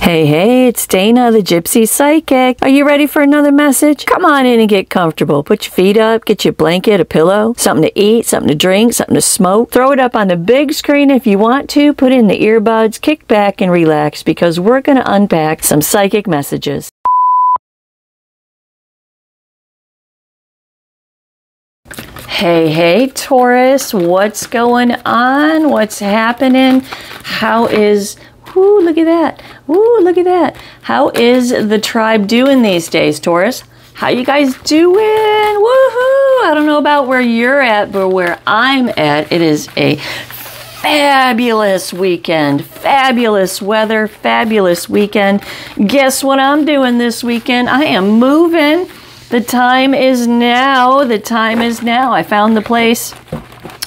Hey, hey, it's Dana, the Gypsy Psychic. Are you ready for another message? Come on in and get comfortable. Put your feet up, get your blanket, a pillow, something to eat, something to drink, something to smoke. Throw it up on the big screen if you want to. Put in the earbuds, kick back and relax because we're going to unpack some psychic messages. Hey, hey, Taurus, what's going on? What's happening? How is Ooh, look at that. Ooh, look at that. How is the tribe doing these days, Taurus? How you guys doing? Woohoo! I don't know about where you're at, but where I'm at, it is a fabulous weekend. Fabulous weather, fabulous weekend. Guess what I'm doing this weekend? I am moving. The time is now. The time is now. I found the place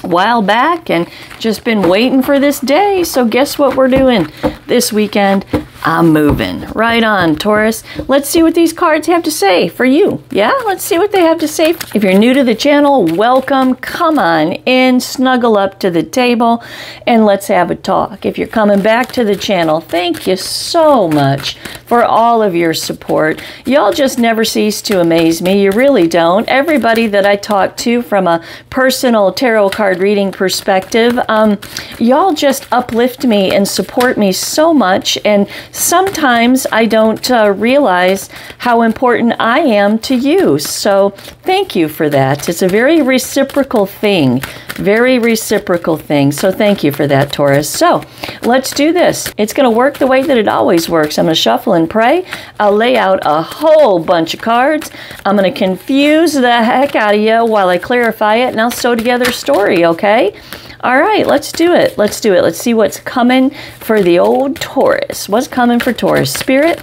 while back and just been waiting for this day. So guess what we're doing this weekend? I'm moving. Right on, Taurus. Let's see what these cards have to say for you. Yeah, let's see what they have to say. If you're new to the channel, welcome. Come on in, snuggle up to the table, and let's have a talk. If you're coming back to the channel, thank you so much for all of your support. Y'all just never cease to amaze me. You really don't. Everybody that I talk to from a personal tarot card reading perspective, um, y'all just uplift me and support me so much. And sometimes I don't uh, realize how important I am to you. So thank you for that. It's a very reciprocal thing. Very reciprocal thing. So thank you for that, Taurus. So let's do this. It's going to work the way that it always works. I'm going to shuffle and pray. I'll lay out a whole bunch of cards. I'm going to confuse the heck out of you while I clarify it, and I'll sew together a story, okay? All right, let's do it. Let's do it. Let's see what's coming for the old Taurus. What's coming for Taurus? Spirit,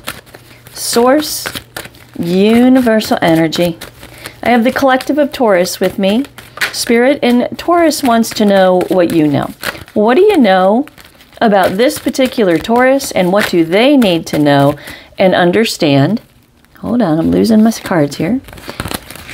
Source, Universal Energy. I have the collective of Taurus with me. Spirit and Taurus wants to know what you know. What do you know about this particular Taurus and what do they need to know and understand? Hold on, I'm losing my cards here.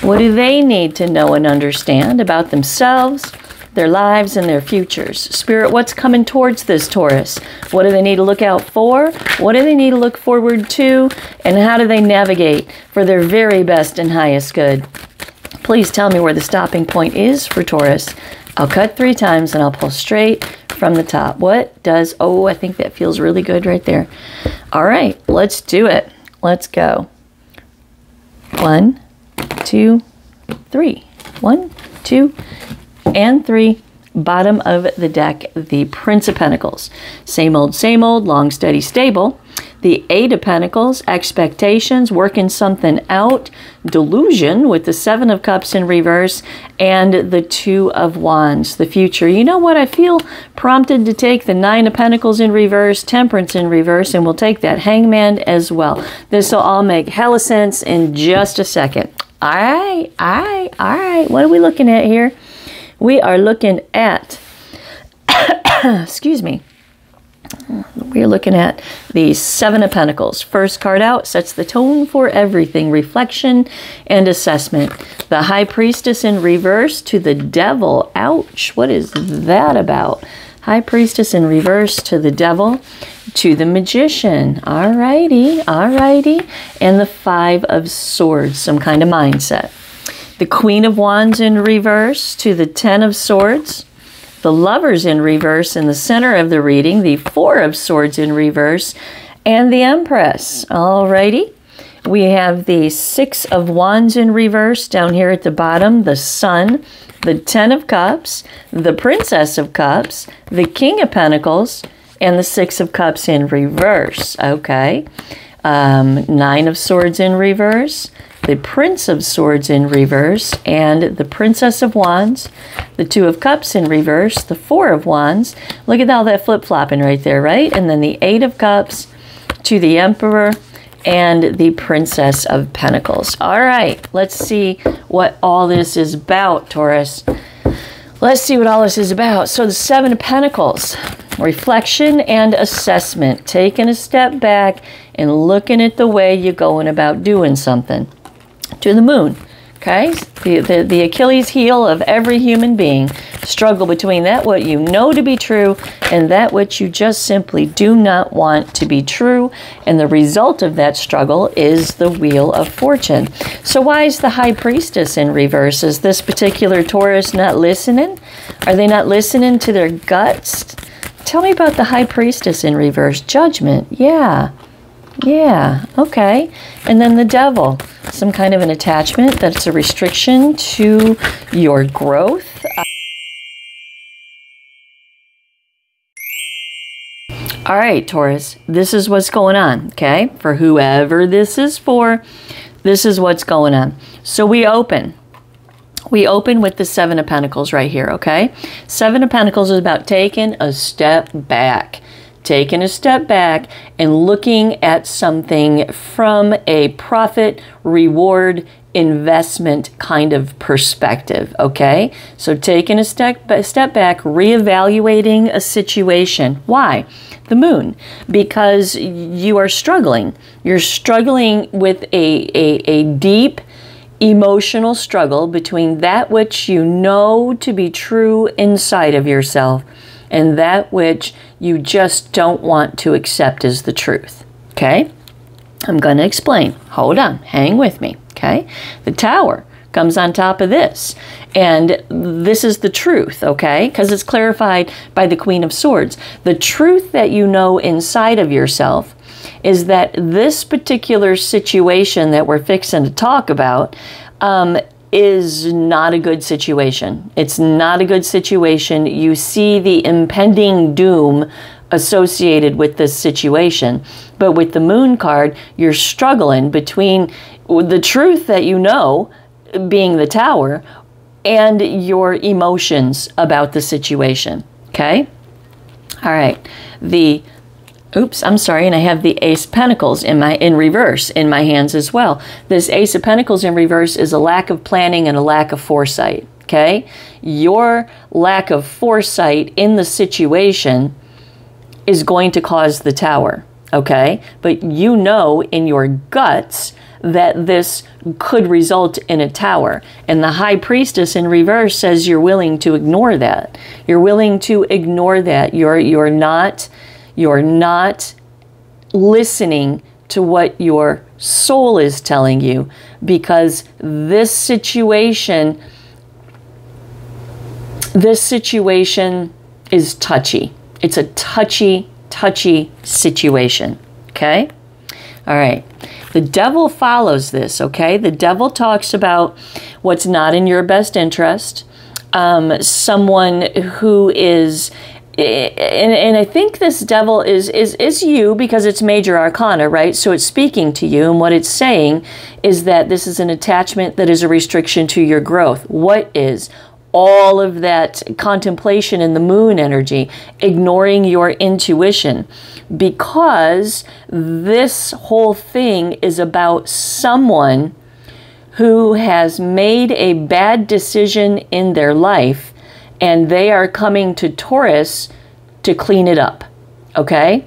What do they need to know and understand about themselves, their lives, and their futures? Spirit, what's coming towards this Taurus? What do they need to look out for? What do they need to look forward to? And how do they navigate for their very best and highest good? Please tell me where the stopping point is for Taurus. I'll cut three times and I'll pull straight from the top. What does, oh, I think that feels really good right there. All right, let's do it. Let's go. One, two, three. One, two, and three. Bottom of the deck, the Prince of Pentacles. Same old, same old, long, steady, stable the Eight of Pentacles, expectations, working something out, delusion with the Seven of Cups in reverse, and the Two of Wands, the future. You know what? I feel prompted to take the Nine of Pentacles in reverse, Temperance in reverse, and we'll take that Hangman as well. This will all make hella sense in just a second. All right, all right, all right. What are we looking at here? We are looking at, excuse me, we're looking at the Seven of Pentacles. First card out sets the tone for everything reflection and assessment. The High Priestess in reverse to the Devil. Ouch, what is that about? High Priestess in reverse to the Devil to the Magician. Alrighty, alrighty. And the Five of Swords, some kind of mindset. The Queen of Wands in reverse to the Ten of Swords the Lovers in reverse in the center of the reading, the Four of Swords in reverse, and the Empress. Alrighty. We have the Six of Wands in reverse down here at the bottom, the Sun, the Ten of Cups, the Princess of Cups, the King of Pentacles, and the Six of Cups in reverse. Okay. Um, nine of Swords in reverse, the Prince of Swords in reverse, and the Princess of Wands, the Two of Cups in reverse, the Four of Wands. Look at all that flip-flopping right there, right? And then the Eight of Cups to the Emperor and the Princess of Pentacles. All right, let's see what all this is about, Taurus. Let's see what all this is about. So the Seven of Pentacles, reflection and assessment, taking a step back and looking at the way you're going about doing something to the moon. Okay? The, the, the Achilles heel of every human being. Struggle between that what you know to be true and that which you just simply do not want to be true. And the result of that struggle is the Wheel of Fortune. So why is the High Priestess in reverse? Is this particular Taurus not listening? Are they not listening to their guts? Tell me about the High Priestess in reverse. Judgment. Yeah. Yeah, okay. And then the devil, some kind of an attachment that's a restriction to your growth. Uh, all right, Taurus, this is what's going on, okay? For whoever this is for, this is what's going on. So we open. We open with the Seven of Pentacles right here, okay? Seven of Pentacles is about taking a step back taking a step back and looking at something from a profit reward investment kind of perspective, okay? So taking a step, step back, reevaluating a situation. Why? The moon. Because you are struggling. You're struggling with a, a, a deep emotional struggle between that which you know to be true inside of yourself and that which you just don't want to accept as the truth. Okay? I'm going to explain. Hold on. Hang with me. Okay? The tower comes on top of this. And this is the truth, okay? Because it's clarified by the Queen of Swords. The truth that you know inside of yourself is that this particular situation that we're fixing to talk about um, is not a good situation. It's not a good situation. You see the impending doom associated with this situation. But with the moon card, you're struggling between the truth that you know, being the tower, and your emotions about the situation. Okay? All right. The Oops, I'm sorry, and I have the Ace of Pentacles in my in reverse in my hands as well. This Ace of Pentacles in reverse is a lack of planning and a lack of foresight. Okay, your lack of foresight in the situation is going to cause the tower. Okay, but you know in your guts that this could result in a tower. And the high priestess in reverse says you're willing to ignore that. You're willing to ignore that. You're you're not you're not listening to what your soul is telling you because this situation this situation is touchy. It's a touchy, touchy situation. Okay? All right. The devil follows this, okay? The devil talks about what's not in your best interest. Um, someone who is and, and I think this devil is, is, is you because it's major arcana, right? So it's speaking to you, and what it's saying is that this is an attachment that is a restriction to your growth. What is? All of that contemplation in the moon energy, ignoring your intuition, because this whole thing is about someone who has made a bad decision in their life and they are coming to Taurus to clean it up. Okay?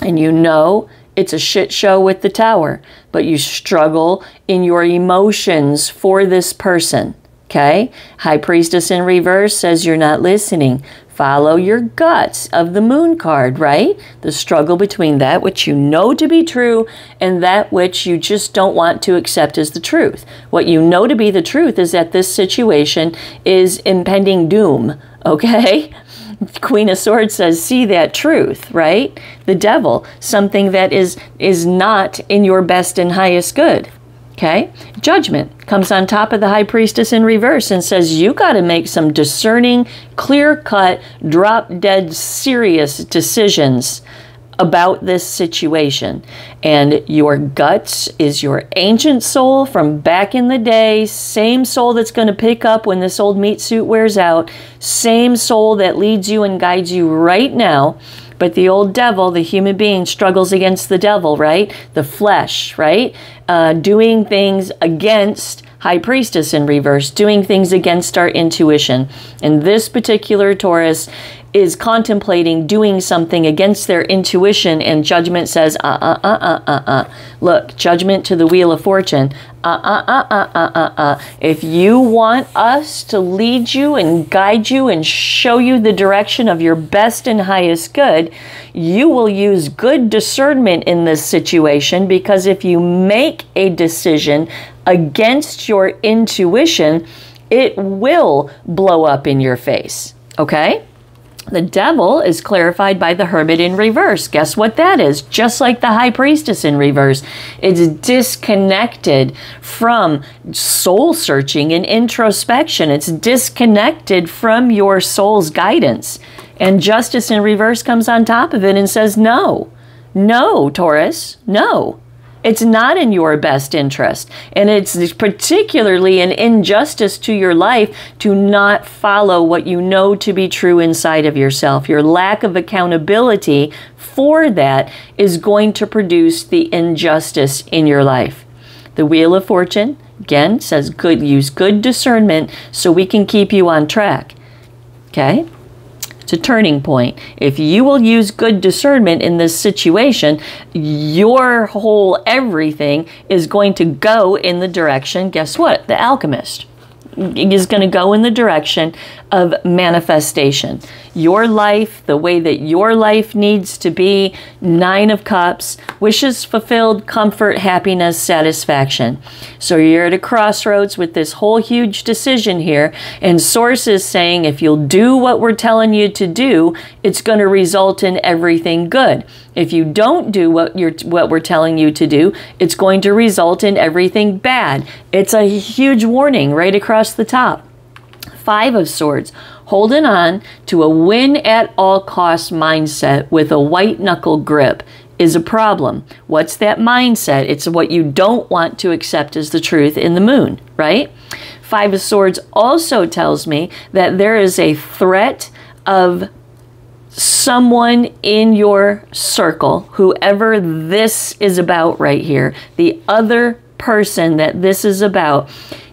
And you know it's a shit show with the tower, but you struggle in your emotions for this person. Okay? High Priestess in reverse says you're not listening. Follow your guts of the moon card, right? The struggle between that which you know to be true and that which you just don't want to accept as the truth. What you know to be the truth is that this situation is impending doom, okay? Queen of Swords says, see that truth, right? The devil, something that is is not in your best and highest good. Okay? Judgment comes on top of the high priestess in reverse and says, You got to make some discerning, clear cut, drop dead, serious decisions about this situation. And your guts is your ancient soul from back in the day, same soul that's going to pick up when this old meat suit wears out, same soul that leads you and guides you right now but the old devil, the human being, struggles against the devil, right? The flesh, right? Uh, doing things against high priestess in reverse, doing things against our intuition. And this particular Taurus is contemplating doing something against their intuition and judgment says uh uh uh uh uh uh. Look judgment to the wheel of fortune. Uh uh uh uh uh uh uh if you want us to lead you and guide you and show you the direction of your best and highest good you will use good discernment in this situation because if you make a decision against your intuition it will blow up in your face. Okay the devil is clarified by the hermit in reverse. Guess what that is? Just like the high priestess in reverse. It's disconnected from soul searching and introspection. It's disconnected from your soul's guidance. And justice in reverse comes on top of it and says, No, no, Taurus, no. It's not in your best interest. And it's particularly an injustice to your life to not follow what you know to be true inside of yourself. Your lack of accountability for that is going to produce the injustice in your life. The Wheel of Fortune, again, says good, use good discernment so we can keep you on track. Okay? A turning point. If you will use good discernment in this situation, your whole everything is going to go in the direction, guess what? The alchemist is going to go in the direction of manifestation. Your life, the way that your life needs to be, Nine of Cups, wishes fulfilled, comfort, happiness, satisfaction. So you're at a crossroads with this whole huge decision here, and Source is saying if you'll do what we're telling you to do, it's going to result in everything good. If you don't do what you're what we're telling you to do, it's going to result in everything bad. It's a huge warning right across the top. Five of Swords, holding on to a win at all costs mindset with a white knuckle grip is a problem. What's that mindset? It's what you don't want to accept as the truth in the moon, right? Five of Swords also tells me that there is a threat of someone in your circle, whoever this is about right here, the other person that this is about,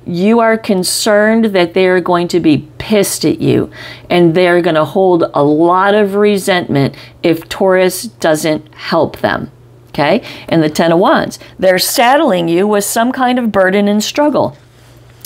you are concerned that they are going to be pissed at you and they're going to hold a lot of resentment if Taurus doesn't help them. Okay? And the Ten of Wands, they're saddling you with some kind of burden and struggle.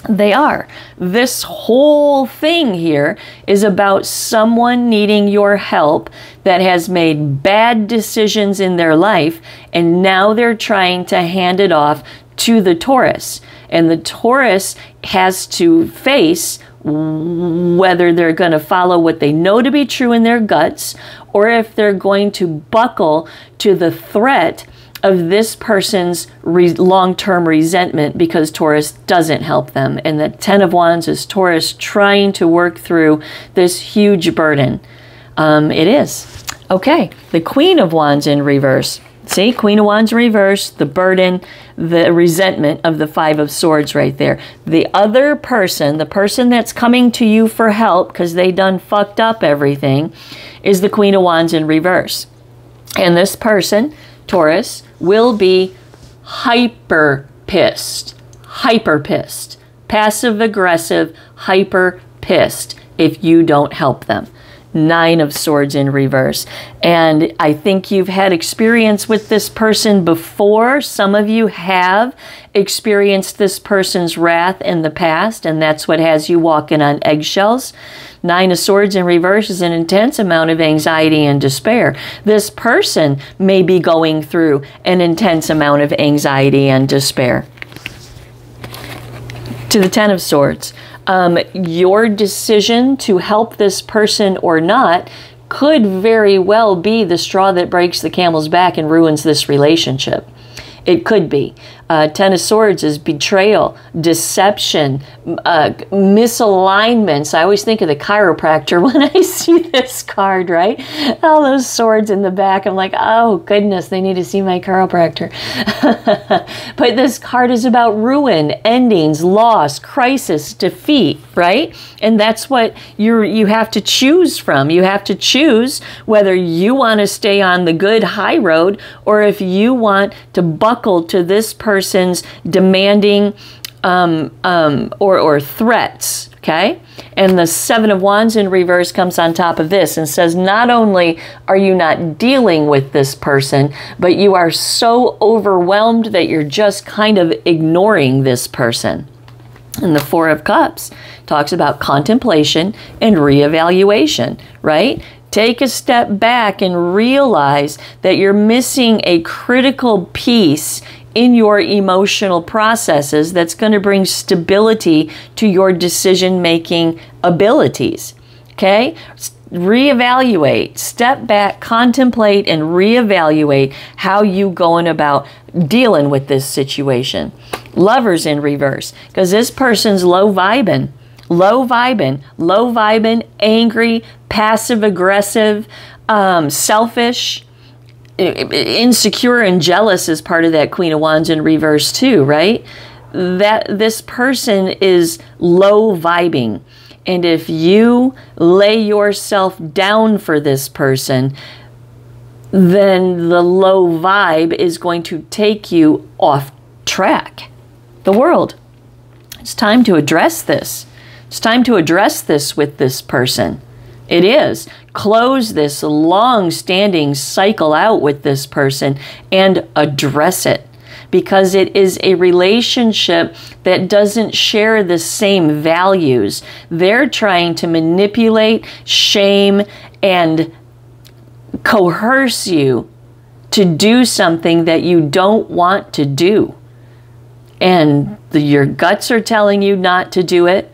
They are. This whole thing here is about someone needing your help that has made bad decisions in their life and now they're trying to hand it off to the Taurus. And the Taurus has to face whether they're going to follow what they know to be true in their guts or if they're going to buckle to the threat of this person's long term resentment because Taurus doesn't help them. And the Ten of Wands is Taurus trying to work through this huge burden. Um, it is. Okay, the Queen of Wands in reverse. See, Queen of Wands in reverse, the burden, the resentment of the Five of Swords right there. The other person, the person that's coming to you for help because they done fucked up everything, is the Queen of Wands in reverse. And this person Taurus, will be hyper pissed. Hyper pissed. Passive aggressive, hyper pissed if you don't help them. Nine of Swords in reverse. And I think you've had experience with this person before. Some of you have experienced this person's wrath in the past, and that's what has you walking on eggshells. Nine of Swords in reverse is an intense amount of anxiety and despair. This person may be going through an intense amount of anxiety and despair. To the Ten of Swords um, your decision to help this person or not could very well be the straw that breaks the camel's back and ruins this relationship. It could be. Uh, Ten of Swords is betrayal, deception, uh, misalignments. I always think of the chiropractor when I see this card, right? All those swords in the back. I'm like, oh goodness, they need to see my chiropractor. but this card is about ruin, endings, loss, crisis, defeat, right? And that's what you you have to choose from. You have to choose whether you want to stay on the good high road or if you want to buckle to this person's demanding um, um, or, or threats. Okay? And the Seven of Wands in reverse comes on top of this and says, not only are you not dealing with this person, but you are so overwhelmed that you're just kind of ignoring this person. And the Four of Cups talks about contemplation and reevaluation, right? Take a step back and realize that you're missing a critical piece in your emotional processes that's going to bring stability to your decision making abilities. Okay? Reevaluate, step back, contemplate, and reevaluate how you going about dealing with this situation. Lovers in reverse, because this person's low vibing, low vibing, low vibing, angry, passive aggressive, um, selfish insecure and jealous is part of that Queen of Wands in reverse too, right? That this person is low vibing. And if you lay yourself down for this person, then the low vibe is going to take you off track. The world. It's time to address this. It's time to address this with this person. It is. Close this long standing cycle out with this person and address it because it is a relationship that doesn't share the same values. They're trying to manipulate, shame, and coerce you to do something that you don't want to do. And the, your guts are telling you not to do it.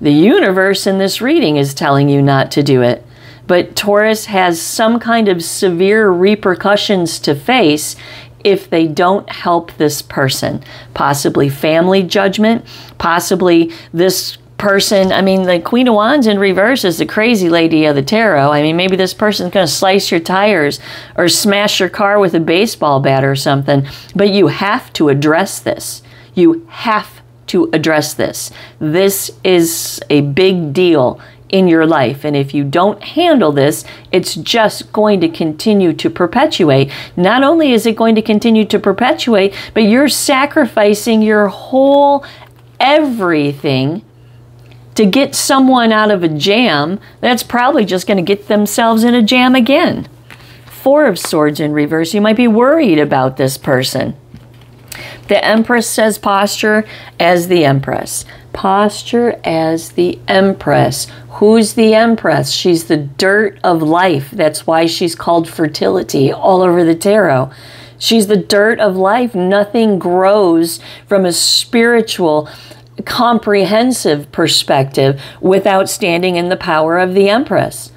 The universe in this reading is telling you not to do it. But Taurus has some kind of severe repercussions to face if they don't help this person. Possibly family judgment, possibly this person. I mean, the Queen of Wands in reverse is the crazy lady of the tarot. I mean, maybe this person's going to slice your tires or smash your car with a baseball bat or something. But you have to address this. You have to address this. This is a big deal in your life. And if you don't handle this, it's just going to continue to perpetuate. Not only is it going to continue to perpetuate, but you're sacrificing your whole everything to get someone out of a jam that's probably just going to get themselves in a jam again. Four of Swords in reverse. You might be worried about this person. The Empress says posture as the Empress. Posture as the Empress. Who's the Empress? She's the dirt of life. That's why she's called fertility all over the tarot. She's the dirt of life. Nothing grows from a spiritual, comprehensive perspective without standing in the power of the Empress.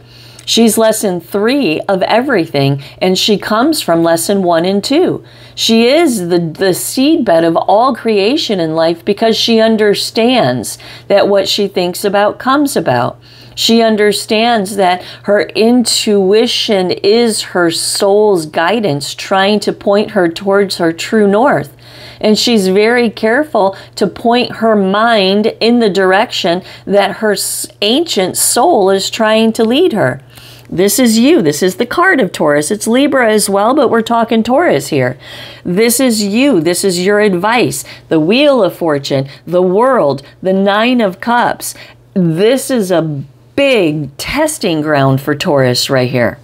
She's lesson three of everything, and she comes from lesson one and two. She is the, the seedbed of all creation in life because she understands that what she thinks about comes about. She understands that her intuition is her soul's guidance, trying to point her towards her true north. And she's very careful to point her mind in the direction that her ancient soul is trying to lead her. This is you. This is the card of Taurus. It's Libra as well, but we're talking Taurus here. This is you. This is your advice. The Wheel of Fortune, the world, the Nine of Cups. This is a big testing ground for Taurus right here.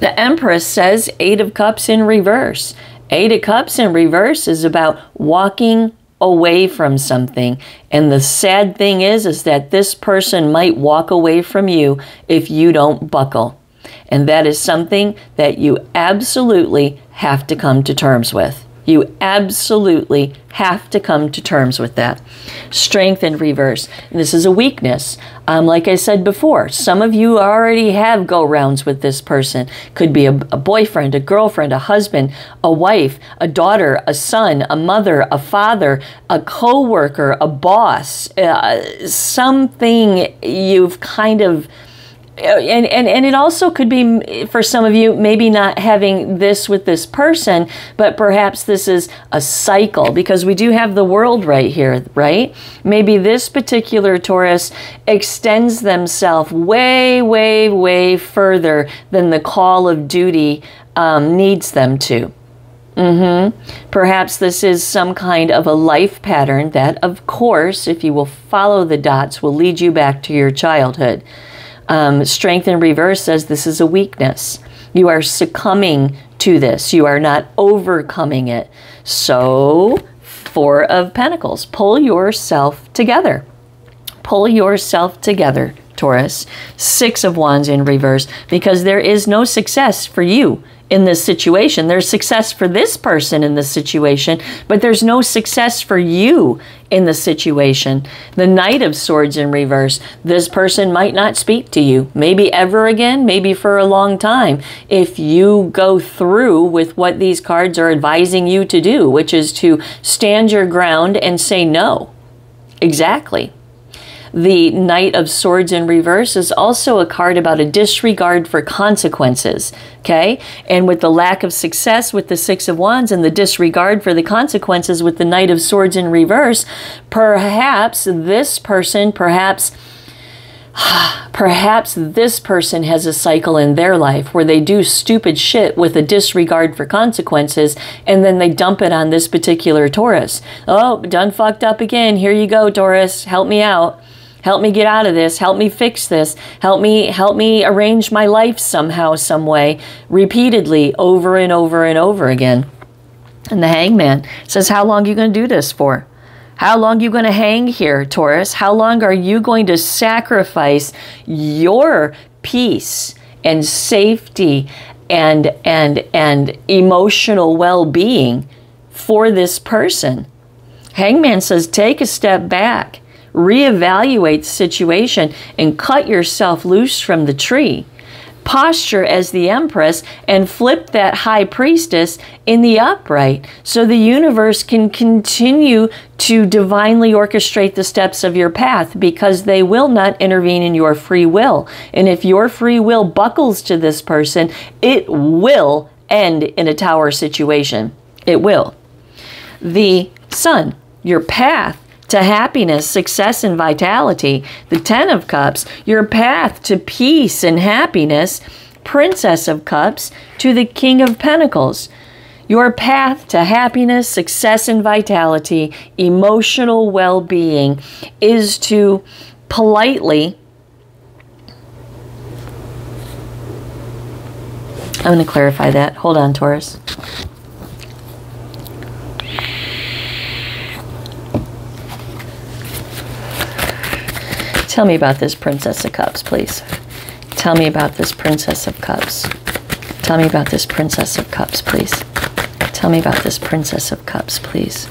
The Empress says Eight of Cups in reverse. Eight of Cups in reverse is about walking away from something. And the sad thing is is that this person might walk away from you if you don't buckle. And that is something that you absolutely have to come to terms with. You absolutely have to come to terms with that. Strength in reverse. This is a weakness. Um, like I said before, some of you already have go rounds with this person. Could be a, a boyfriend, a girlfriend, a husband, a wife, a daughter, a son, a mother, a father, a co worker, a boss, uh, something you've kind of and, and and it also could be for some of you maybe not having this with this person but perhaps this is a cycle because we do have the world right here right maybe this particular taurus extends themselves way way way further than the call of duty um, needs them to Mm-hmm. Perhaps this is some kind of a life pattern that, of course, if you will follow the dots, will lead you back to your childhood. Um, strength in reverse says this is a weakness. You are succumbing to this. You are not overcoming it. So, Four of Pentacles. Pull yourself together. Pull yourself together, Taurus. Six of Wands in reverse, because there is no success for you in this situation. There's success for this person in this situation, but there's no success for you in the situation. The Knight of Swords in reverse. This person might not speak to you, maybe ever again, maybe for a long time, if you go through with what these cards are advising you to do, which is to stand your ground and say no. Exactly. The Knight of Swords in reverse is also a card about a disregard for consequences. Okay? And with the lack of success with the Six of Wands and the disregard for the consequences with the Knight of Swords in reverse, perhaps this person, perhaps. Perhaps this person has a cycle in their life where they do stupid shit with a disregard for consequences and then they dump it on this particular Taurus. Oh, done fucked up again. Here you go, Taurus. Help me out. Help me get out of this. Help me fix this. Help me help me arrange my life somehow some way repeatedly over and over and over again. And the hangman says, "How long are you going to do this for? How long are you going to hang here, Taurus? How long are you going to sacrifice your peace and safety and and and emotional well-being for this person?" Hangman says, "Take a step back reevaluate the situation, and cut yourself loose from the tree. Posture as the Empress and flip that High Priestess in the upright so the universe can continue to divinely orchestrate the steps of your path because they will not intervene in your free will. And if your free will buckles to this person, it will end in a tower situation. It will. The Sun, your path to happiness, success, and vitality. The Ten of Cups, your path to peace and happiness. Princess of Cups to the King of Pentacles. Your path to happiness, success, and vitality, emotional well being, is to politely. I'm going to clarify that. Hold on, Taurus. Tell me about this Princess of Cups, please. Tell me about this Princess of Cups. Tell me about this Princess of Cups, please. Tell me about this Princess of Cups, please.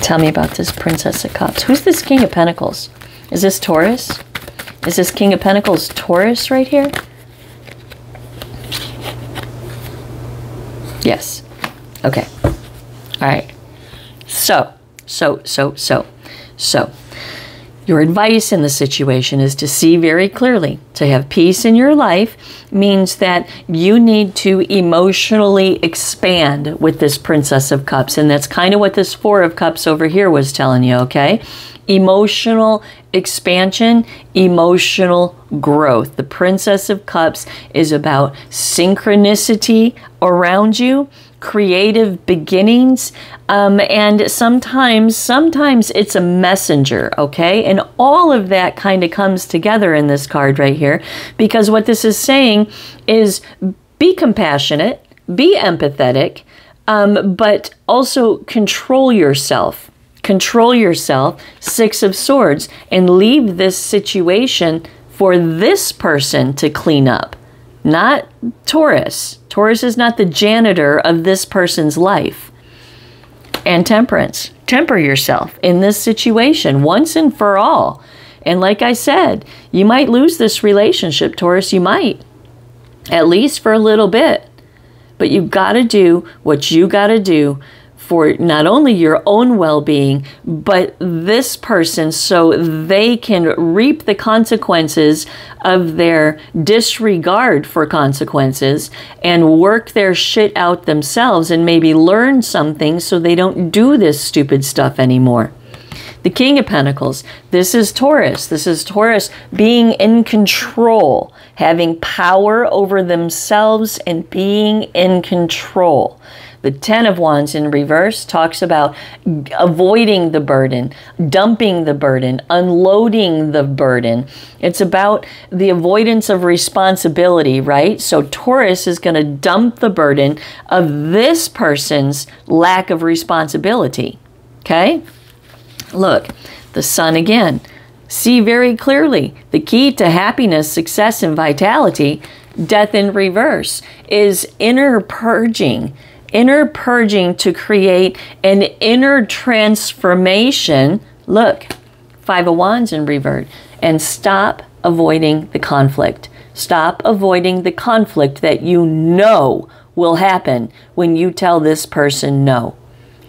Tell me about this Princess of Cups. Who's this King of Pentacles? Is this Taurus? Is this King of Pentacles Taurus right here? Yes. Okay. All right. So, so, so, so, so. Your advice in the situation is to see very clearly. To have peace in your life means that you need to emotionally expand with this Princess of Cups. And that's kind of what this Four of Cups over here was telling you, okay? Emotional expansion, emotional growth. The Princess of Cups is about synchronicity around you creative beginnings um, and sometimes sometimes it's a messenger okay? And all of that kind of comes together in this card right here because what this is saying is be compassionate be empathetic um, but also control yourself. Control yourself six of swords and leave this situation for this person to clean up not Taurus. Taurus is not the janitor of this person's life. And temperance. Temper yourself in this situation once and for all. And like I said, you might lose this relationship, Taurus. You might. At least for a little bit. But you got to do what you got to do for not only your own well being, but this person so they can reap the consequences of their disregard for consequences and work their shit out themselves and maybe learn something so they don't do this stupid stuff anymore. The King of Pentacles, this is Taurus. This is Taurus being in control, having power over themselves and being in control. The Ten of Wands in reverse talks about avoiding the burden, dumping the burden, unloading the burden. It's about the avoidance of responsibility, right? So Taurus is going to dump the burden of this person's lack of responsibility. Okay? Look, the sun again. See very clearly the key to happiness, success, and vitality, death in reverse, is inner purging inner purging to create an inner transformation. Look, Five of Wands in revert. And stop avoiding the conflict. Stop avoiding the conflict that you know will happen when you tell this person no.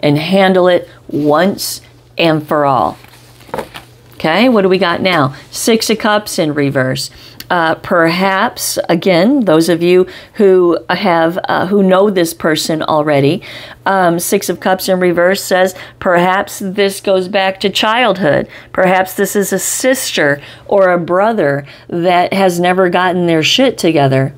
And handle it once and for all. Okay, what do we got now? Six of Cups in reverse. Uh, perhaps again, those of you who have uh, who know this person already, um, Six of Cups in reverse says perhaps this goes back to childhood. Perhaps this is a sister or a brother that has never gotten their shit together.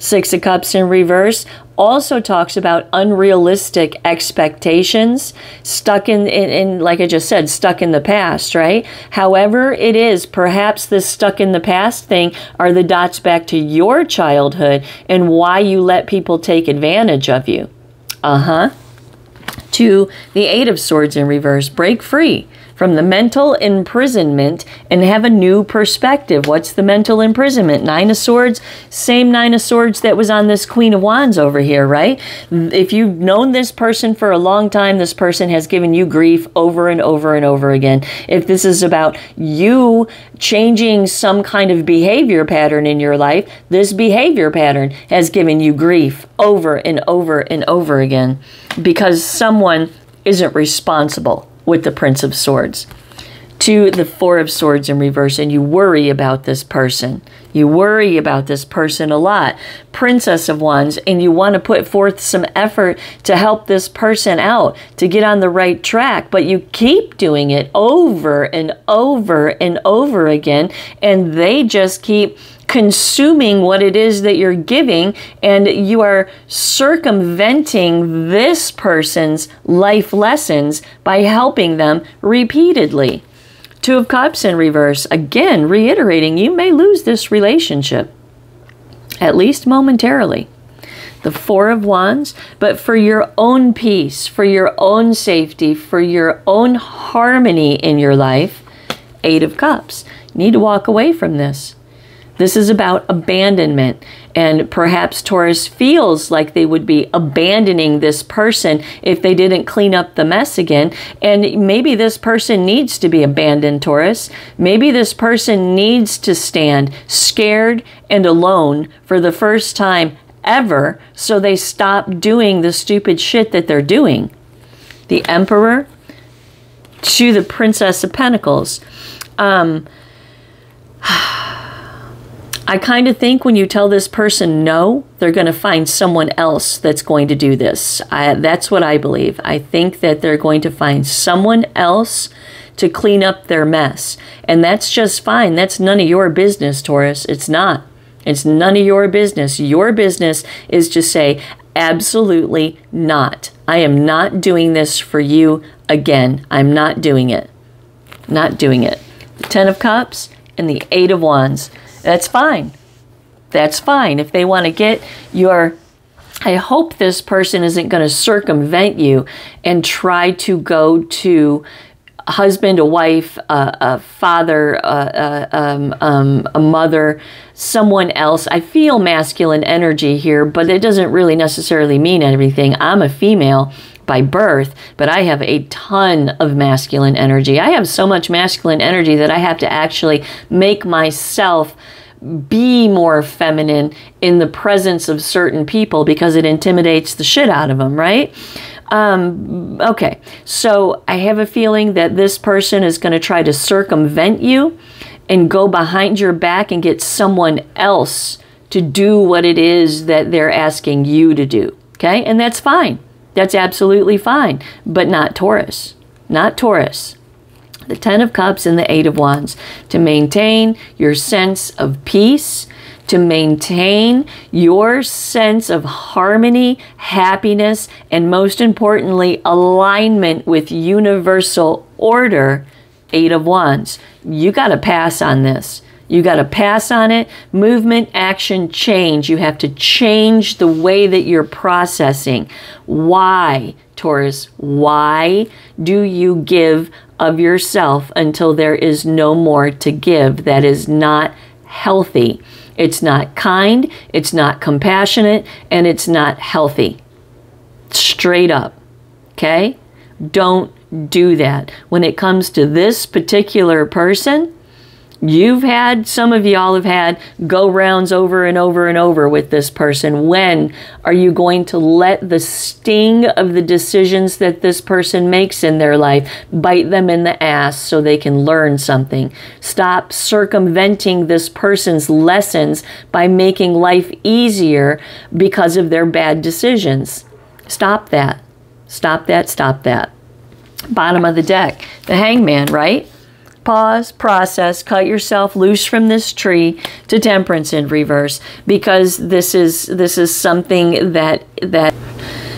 Six of Cups in reverse also talks about unrealistic expectations stuck in, in, in, like I just said, stuck in the past, right? However, it is, perhaps this stuck in the past thing are the dots back to your childhood and why you let people take advantage of you. Uh huh. To the Eight of Swords in reverse, break free from the mental imprisonment and have a new perspective. What's the mental imprisonment? Nine of Swords, same Nine of Swords that was on this Queen of Wands over here, right? If you've known this person for a long time, this person has given you grief over and over and over again. If this is about you changing some kind of behavior pattern in your life, this behavior pattern has given you grief over and over and over again because someone isn't responsible with the Prince of Swords to the Four of Swords in reverse, and you worry about this person. You worry about this person a lot. Princess of Wands, and you want to put forth some effort to help this person out, to get on the right track, but you keep doing it over and over and over again, and they just keep consuming what it is that you're giving, and you are circumventing this person's life lessons by helping them repeatedly. Two of Cups in reverse, again reiterating you may lose this relationship, at least momentarily. The Four of Wands, but for your own peace, for your own safety, for your own harmony in your life, Eight of Cups. You need to walk away from this. This is about abandonment. And perhaps Taurus feels like they would be abandoning this person if they didn't clean up the mess again. And maybe this person needs to be abandoned, Taurus. Maybe this person needs to stand scared and alone for the first time ever so they stop doing the stupid shit that they're doing. The Emperor to the Princess of Pentacles. Um, I kind of think when you tell this person no, they're going to find someone else that's going to do this. I, that's what I believe. I think that they're going to find someone else to clean up their mess. And that's just fine. That's none of your business, Taurus. It's not. It's none of your business. Your business is to say, absolutely not. I am not doing this for you again. I'm not doing it. Not doing it. Ten of Cups and the Eight of Wands. That's fine. That's fine. If they want to get your I hope this person isn't going to circumvent you and try to go to husband, a wife, a, a father, a, a, um, um, a mother, someone else. I feel masculine energy here, but it doesn't really necessarily mean anything. I'm a female by birth, but I have a ton of masculine energy. I have so much masculine energy that I have to actually make myself be more feminine in the presence of certain people because it intimidates the shit out of them, right? Um, okay, so I have a feeling that this person is going to try to circumvent you and go behind your back and get someone else to do what it is that they're asking you to do. Okay, and that's fine. That's absolutely fine, but not Taurus. Not Taurus. the Ten of Cups and the Eight of Wands, to maintain your sense of peace, to maintain your sense of harmony, happiness, and most importantly, alignment with universal order. Eight of Wands. You got to pass on this. You got to pass on it. Movement, action, change. You have to change the way that you're processing. Why, Taurus? Why do you give of yourself until there is no more to give? That is not healthy. It's not kind, it's not compassionate, and it's not healthy. Straight up. Okay? Don't do that. When it comes to this particular person, You've had, some of y'all have had go rounds over and over and over with this person. When are you going to let the sting of the decisions that this person makes in their life bite them in the ass so they can learn something? Stop circumventing this person's lessons by making life easier because of their bad decisions. Stop that. Stop that. Stop that. Bottom of the deck, the hangman, right? Pause, process, cut yourself loose from this tree to temperance in reverse because this is this is something that that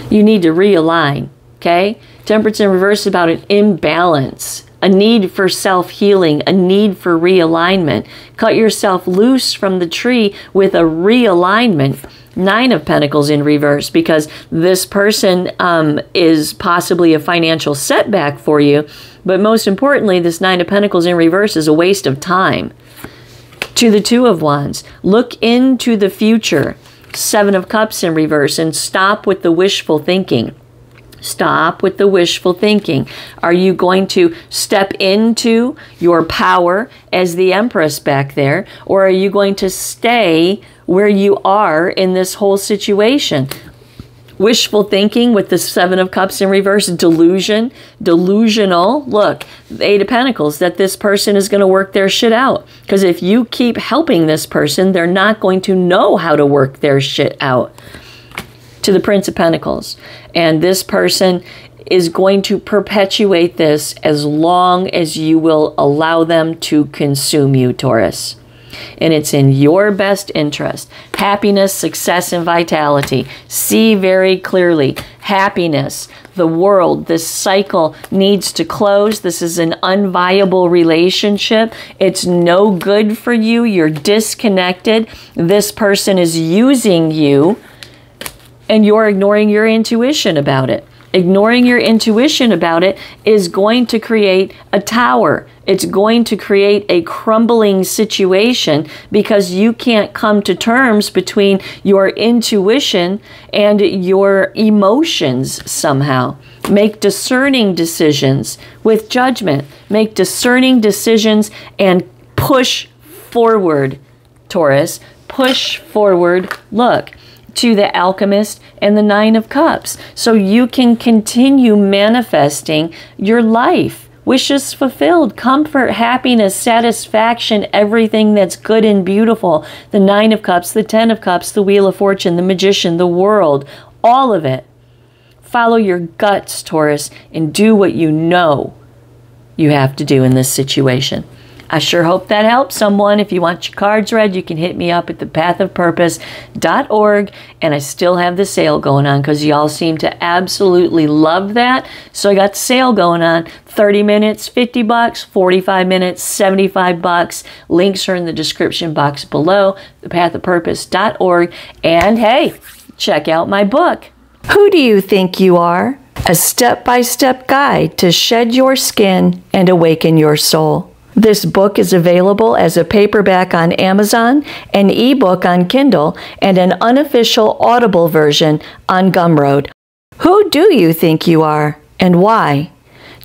you need to realign, okay? Temperance in reverse is about an imbalance, a need for self-healing, a need for realignment. Cut yourself loose from the tree with a realignment Nine of Pentacles in reverse because this person um, is possibly a financial setback for you. But most importantly, this Nine of Pentacles in reverse is a waste of time. To the Two of Wands, look into the future. Seven of Cups in reverse and stop with the wishful thinking. Stop with the wishful thinking. Are you going to step into your power as the Empress back there, or are you going to stay where you are in this whole situation. Wishful thinking with the Seven of Cups in reverse, delusion, delusional. Look, Eight of Pentacles, that this person is going to work their shit out. Because if you keep helping this person, they're not going to know how to work their shit out. To the Prince of Pentacles. And this person is going to perpetuate this as long as you will allow them to consume you, Taurus and it's in your best interest. Happiness, success, and vitality. See very clearly. Happiness, the world, this cycle needs to close. This is an unviable relationship. It's no good for you. You're disconnected. This person is using you, and you're ignoring your intuition about it ignoring your intuition about it is going to create a tower. It's going to create a crumbling situation because you can't come to terms between your intuition and your emotions somehow. Make discerning decisions with judgment. Make discerning decisions and push forward, Taurus. Push forward. Look to the alchemist and the nine of cups. So you can continue manifesting your life wishes fulfilled comfort happiness satisfaction everything that's good and beautiful. The nine of cups the ten of cups the wheel of fortune the magician the world all of it. Follow your guts taurus and do what you know you have to do in this situation I sure hope that helps someone. If you want your cards read, you can hit me up at thepathofpurpose.org. And I still have the sale going on because y'all seem to absolutely love that. So I got sale going on 30 minutes, 50 bucks, 45 minutes, 75 bucks. Links are in the description box below, thepathofpurpose.org. And hey, check out my book. Who do you think you are? A step by step guide to shed your skin and awaken your soul. This book is available as a paperback on Amazon, an ebook on Kindle, and an unofficial Audible version on Gumroad. Who do you think you are and why?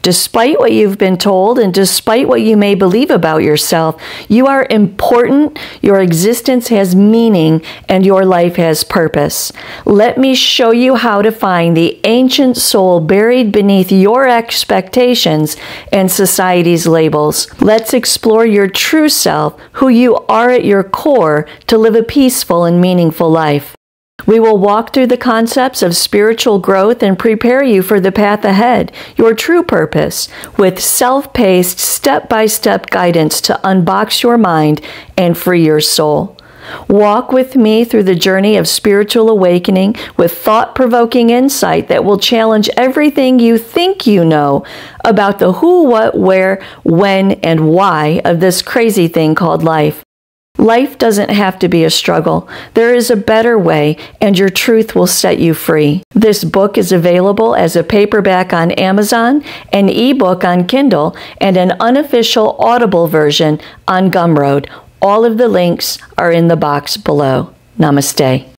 Despite what you've been told and despite what you may believe about yourself, you are important, your existence has meaning, and your life has purpose. Let me show you how to find the ancient soul buried beneath your expectations and society's labels. Let's explore your true self, who you are at your core, to live a peaceful and meaningful life. We will walk through the concepts of spiritual growth and prepare you for the path ahead, your true purpose, with self paced, step by step guidance to unbox your mind and free your soul. Walk with me through the journey of spiritual awakening with thought provoking insight that will challenge everything you think you know about the who, what, where, when, and why of this crazy thing called life. Life doesn't have to be a struggle. There is a better way, and your truth will set you free. This book is available as a paperback on Amazon, an ebook on Kindle, and an unofficial Audible version on Gumroad. All of the links are in the box below. Namaste.